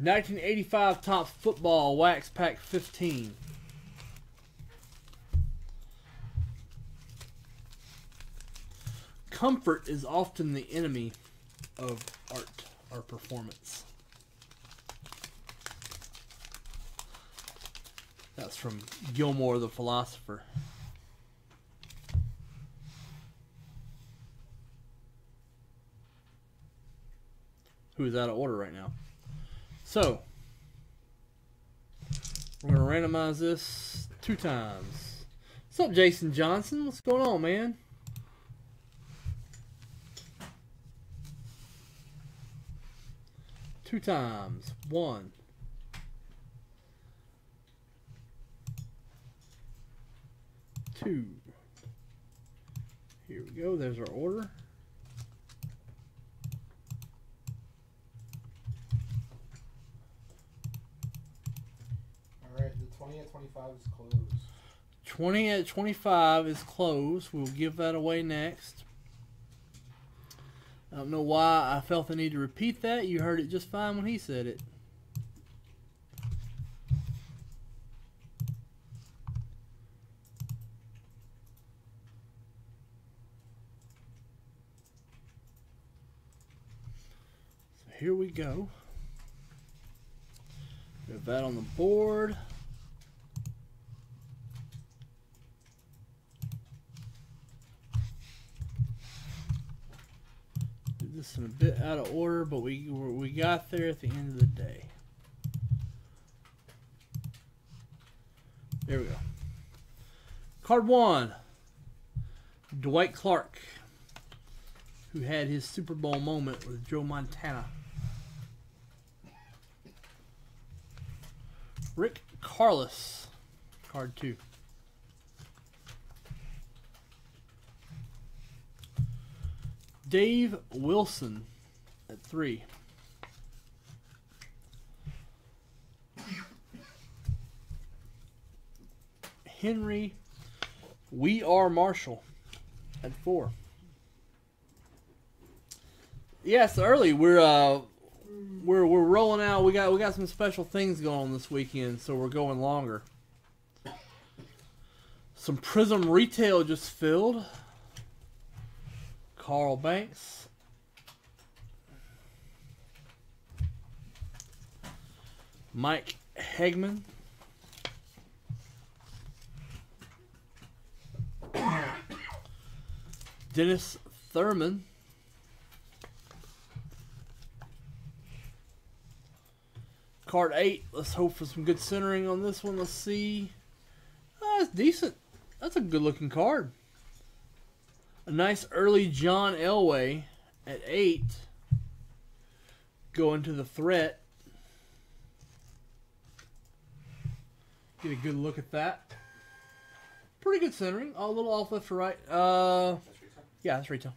1985 Topps Football Wax Pack 15. Comfort is often the enemy of art or performance. That's from Gilmore the Philosopher. Who is out of order right now. So, we're going to randomize this two times. What's up, Jason Johnson? What's going on, man? Two times. One. Two. Here we go. There's our order. All right, the 20 at 25 is closed. 20 at 25 is closed. We'll give that away next. I don't know why I felt the need to repeat that. You heard it just fine when he said it. So here we go. We have that on the board. This in a bit out of order, but we we got there at the end of the day. There we go. Card one. Dwight Clark, who had his Super Bowl moment with Joe Montana. Rick Carlos, card two. Dave Wilson at three. Henry We Are Marshall at four. Yes, early. We're uh we're we're rolling out. We got we got some special things going on this weekend, so we're going longer. Some Prism retail just filled. Carl Banks. Mike Hegman. Dennis Thurman. Card 8. Let's hope for some good centering on this one. Let's see. Oh, that's decent. That's a good looking card. A nice early John Elway at 8. Going to the threat. Get a good look at that. Pretty good centering. a little off left to right. Uh, yeah, that's retail.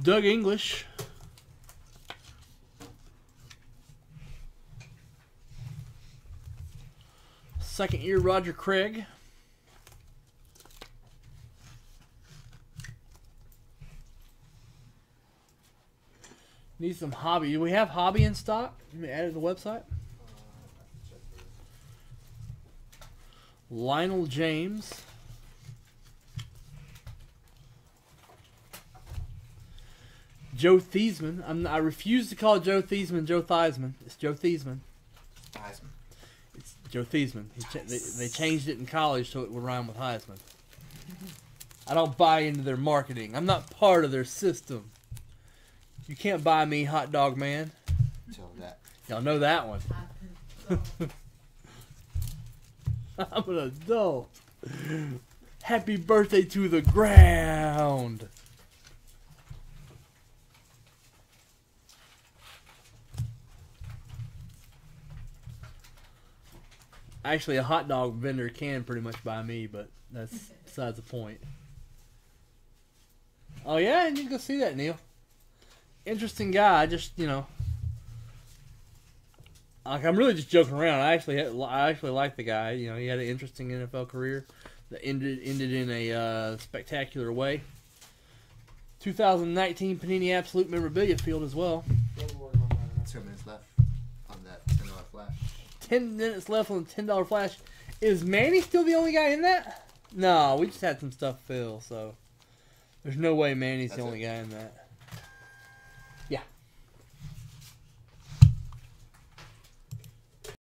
Doug English. Second year Roger Craig. Need some hobby. Do we have hobby in stock? Let me add it to the website. Lionel James. Joe Theismann. I'm, I refuse to call Joe Theismann Joe Theismann. It's Joe Theismann. Heisman. It's Joe Theismann. He cha- they, they changed it in college so it would rhyme with Heisman. I don't buy into their marketing. I'm not part of their system. You can't buy me, hot dog man. Tell that. Y'all know that one. I'm an adult. Happy birthday to the ground. Actually, a hot dog vendor can pretty much buy me, but that's besides the point. Oh yeah, and you can go see that, Neil. Interesting guy. I just you know, like I'm really just joking around. I actually had, I actually like the guy. You know, he had an interesting NFL career that ended ended in a uh, spectacular way. 2019 Panini Absolute Memorabilia Field as well. Still working on that. Two minutes left on that ten dollar flash. 10 minutes left on the $10 flash. Is Manny still the only guy in that? No, we just had some stuff fill, so there's no way Manny's the only it. guy in that.